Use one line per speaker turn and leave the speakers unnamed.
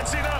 That's enough.